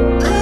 Oh.